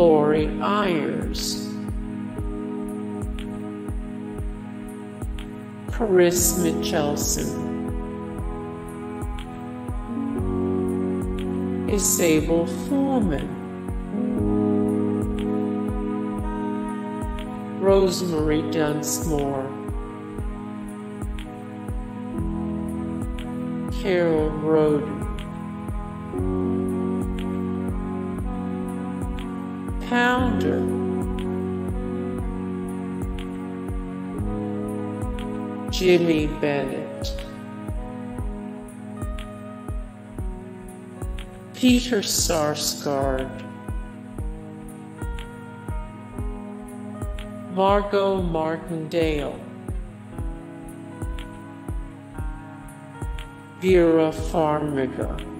Lorry Ayers, Charis Michelsen, Isabelle Fuhrman, Rosemary Dunsmore, Karel Roden, Pounder, Jimmy Bennett, Peter Sarsgaard, Margo Martindale, Vera Farmiga.